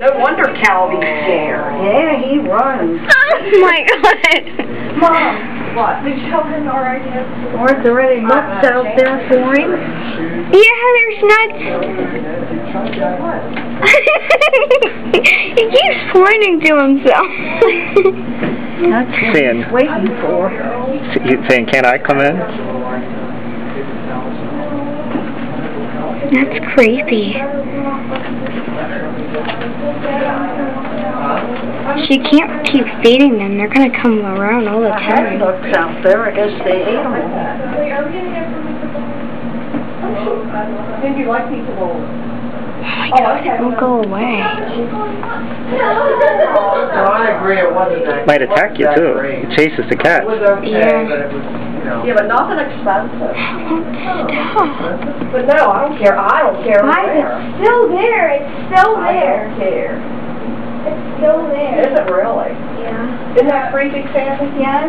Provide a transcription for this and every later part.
No wonder Calvin's scared. Yeah, he runs. Oh my god. Mom, what? Did you tell him already? Aren't there any uh, nuts out there for him? Yeah, there's nuts. he keeps pointing to himself. That's what Saying- he's waiting for. You saying, can I come in? That's creepy. She can't keep feeding them. They're gonna come around all the time. Looks out there, I guess they ate them. Did you like pizza rolls? Oh Oh my god, it won't go away. No, I agree, it. Might attack you too. It chases the cat. It was okay, Yeah. but it was, you know. Yeah, but nothing expensive. Stop. But no, I don't care. I don't care Guys, where. it's still there. It's still there. I don't care. It's still there. Is it really? Yeah. Isn't that creepy, Sandy? Yeah.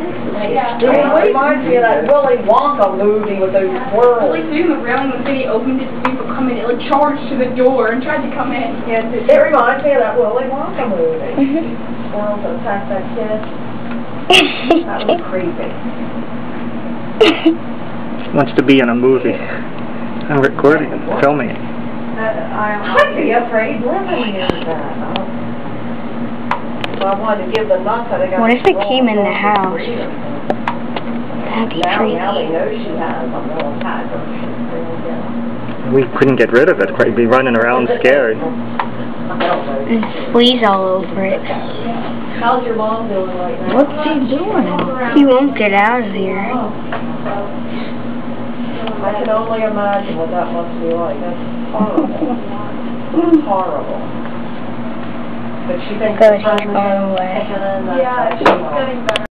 Yeah. It reminds me of that Willy Wonka movie with those swirls. Like doing the railing when City opened it, people come in, it like charged to the door and tried to come in. Yeah, it it reminds me of that Willy Wonka movie. Mhm. Swirls that attack that kid. That was creepy. Wants to be in a movie. I'm recording it, filming it. I, I'd be afraid living near that. So I wanted to give the nuts that I. What if it came in the house? freedom. That'd be Now, now they creepy. know she has a little tiger. We couldn't get rid of it. It'd be running around scared. And fleas all over it. How's your mom doing right now? What's he doing? He won't get out of here. I can only imagine what that must be like. That's horrible. horrible. But she thinks Good, the sun he's is away. taking in the- Yeah, she's getting better.